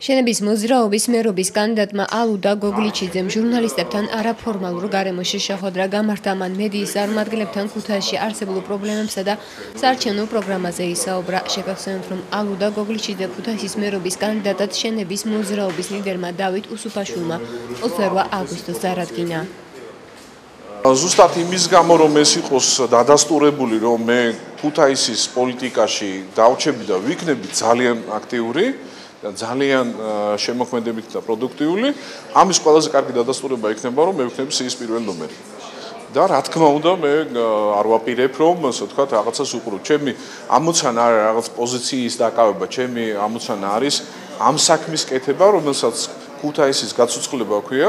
შენების მოძრაობის მერობის კანდიდატმა ალუდა გოგლიჩიძემ ჟურნალისტებთან არაფორმალურ გარემოში შეხვედრა გამართა მან მედიის წარმომადგენლებთან ქუთაისში არსებულ პრობლემებსა და საარჩევნო პროგრამაზე ისაუბრა. შეგახსენოთ რომ ალუდა გოგლიჩიძე ქუთაისის მერობის კანდიდატად შენების მოძრაობის ლიდერმა დავით უსუფაშვილმა 28 აგვისტოს წარადგინა ზუსტად იმის გამო რომ ეს იყოს დადასტურებული რომ მე ქუთაისის პოლიტიკაში დავრჩები და ვიქნები ძალიან აქტიური ძალიან შემოქმედებით და პროდუქტიული. ამის ყველაზე კარგი დადასტურება იქნება, რომ მე ვიქნები სიის პირველ ნომერი. და რა თქმა უნდა, მე არ ვაპირებ, რომ ასე ვთქვათ, რაღაცას უყურო. ჩემი ამოცანა არის რაღაც პოზიციის დაკავება, ჩემი ამოცანა არის ამ საქმის კეთება, რომელსაც ქუთაისის გაცოცხლება ქვია.